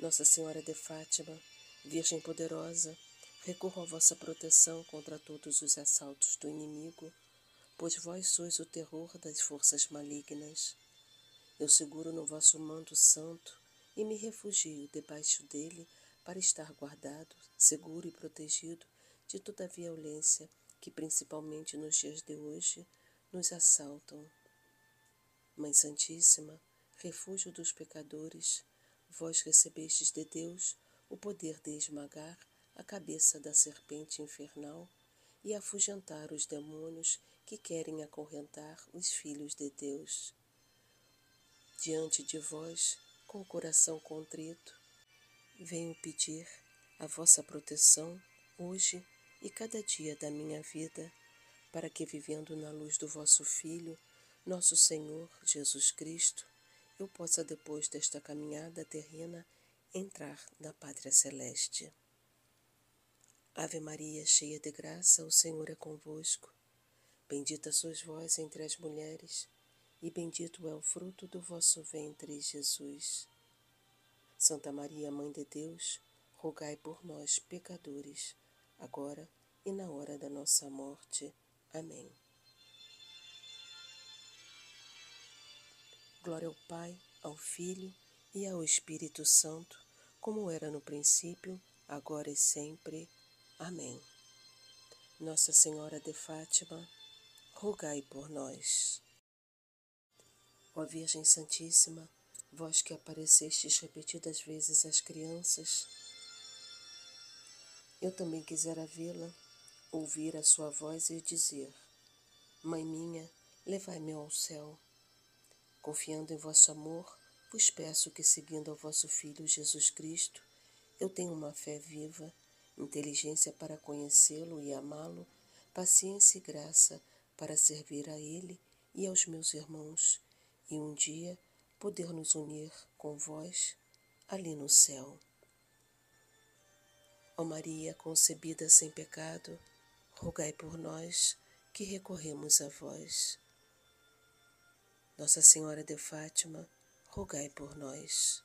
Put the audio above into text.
Nossa Senhora de Fátima, Virgem poderosa, recorro à vossa proteção contra todos os assaltos do inimigo, pois vós sois o terror das forças malignas. Eu seguro no vosso manto santo e me refugio debaixo dele para estar guardado, seguro e protegido de toda a violência que, principalmente nos dias de hoje, nos assaltam. Mãe Santíssima, refúgio dos pecadores, vós recebestes de Deus o poder de esmagar a cabeça da serpente infernal e afugentar os demônios que querem acorrentar os filhos de Deus. Diante de vós, com o coração contrito, venho pedir a vossa proteção hoje e cada dia da minha vida, para que, vivendo na luz do vosso Filho, nosso Senhor Jesus Cristo, eu possa, depois desta caminhada terrena, entrar na Pátria Celeste. Ave Maria, cheia de graça, o Senhor é convosco. Bendita sois vós entre as mulheres, e bendito é o fruto do vosso ventre, Jesus. Santa Maria, Mãe de Deus, rogai por nós, pecadores, agora e na hora da nossa morte. Amém. Glória ao Pai, ao Filho e ao Espírito Santo, como era no princípio, agora e sempre. Amém. Nossa Senhora de Fátima, rogai por nós. Ó Virgem Santíssima, vós que aparecestes repetidas vezes às crianças, eu também quisera vê-la, ouvir a sua voz e dizer: Mãe minha, levai-me ao céu. Confiando em vosso amor, vos peço que, seguindo ao vosso Filho Jesus Cristo, eu tenha uma fé viva, inteligência para conhecê-lo e amá-lo, paciência e graça para servir a Ele e aos meus irmãos, e um dia poder nos unir com vós ali no céu. Ó Maria concebida sem pecado, rogai por nós que recorremos a vós. Nossa Senhora de Fátima, rogai por nós.